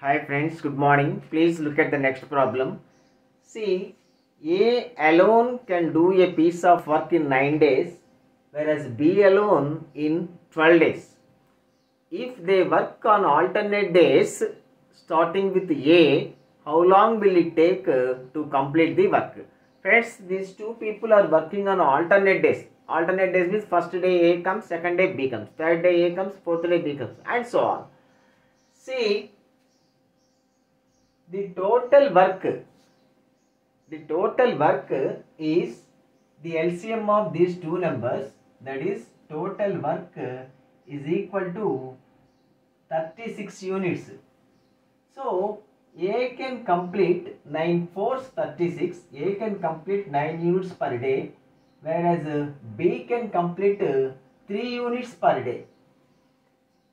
Hi friends, good morning. Please look at the next problem. See, A alone can do a piece of work in 9 days, whereas B alone in 12 days. If they work on alternate days, starting with A, how long will it take uh, to complete the work? Friends, these two people are working on alternate days. Alternate days means first day A comes, second day B comes, third day A comes, fourth day B comes, and so on. See, the total work the total work is the LCM of these two numbers. That is total work is equal to 36 units. So A can complete 9 fours 36 A can complete 9 units per day whereas B can complete uh, 3 units per day.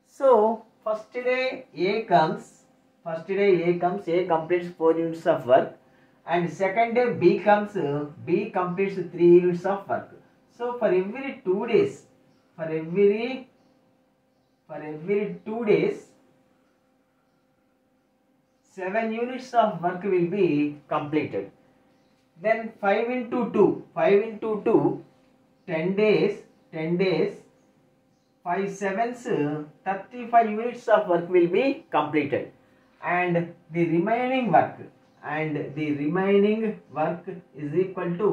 So first day A comes first day A comes A completes 4 units of work. And second day B comes B completes 3 units of work. So for every 2 days for every for every 2 days 7 units of work will be completed. Then 5 into 2 5 into 2 10 days 10 days 5 sevens uh, 35 units of work will be completed and the remaining work and the remaining work is equal to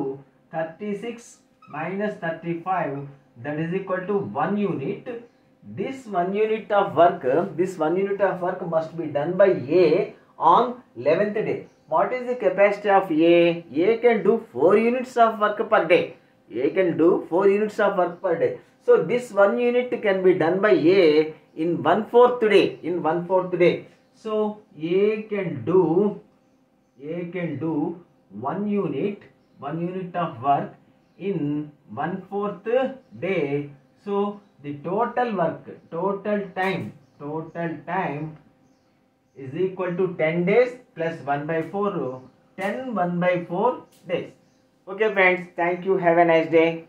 36 minus 35 that is equal to 1 unit. This 1 unit of work this 1 unit of work must be done by a on 11th day. What is the capacity of a? A can do 4 units of work per day. A can do 4 units of work per day. So this 1 unit can be done by a in 1 fourth day in 1 fourth day so a can do a can do 1 unit 1 unit of work in one fourth day. So the total work total time total time is equal to 10 days plus 1 by 4 10 1 by 4 days. Okay friends thank you. Have a nice day